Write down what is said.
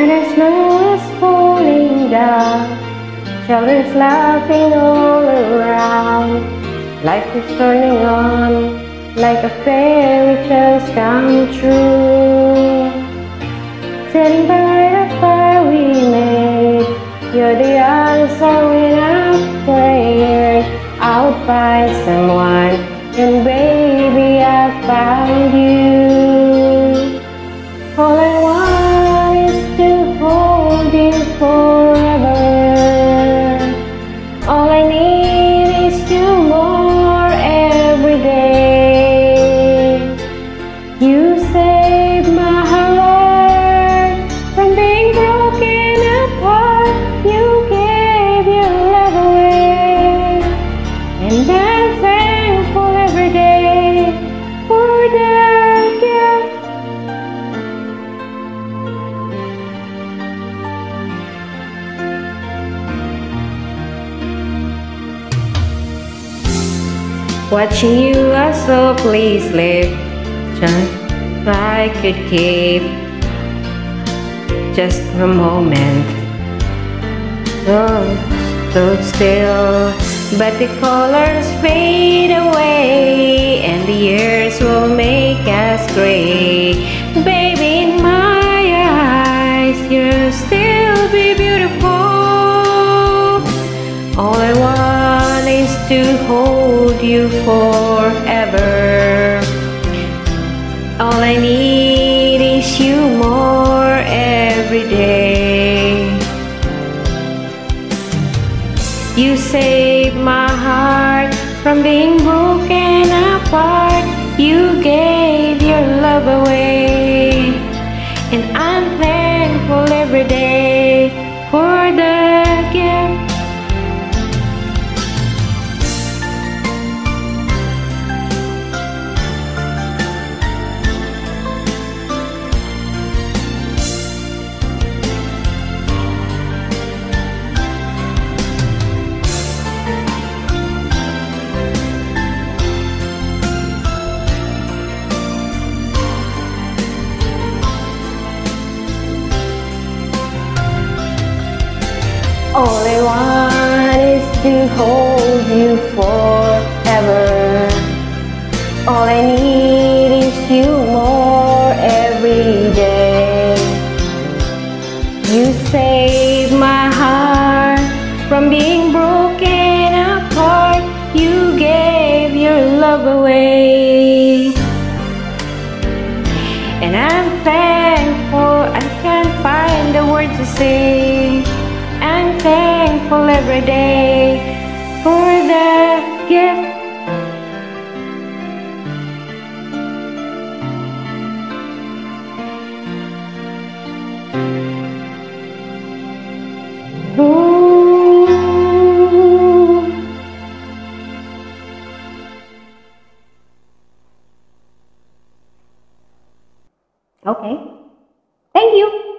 and the snow is falling down. Children's laughing all around. Life is turning on like a fairy tale's come true. Sitting by the fire we made, you're the answer when I'm praying. I'll find someone, and baby, I found you. All I want. You more Watching you, I so please live. Just I could keep just a moment. Oh, stood still, but the colors fade away, and the years will make us gray. Forever. All I need is you more every day. You saved my heart from being broken apart. You gave All I want is to hold you forever. All I need is you more every day. You saved my heart from being broken apart. You gave your love away. And I'm thankful I can't find the words to say grateful every day for the gift. Oh. Okay. Thank you.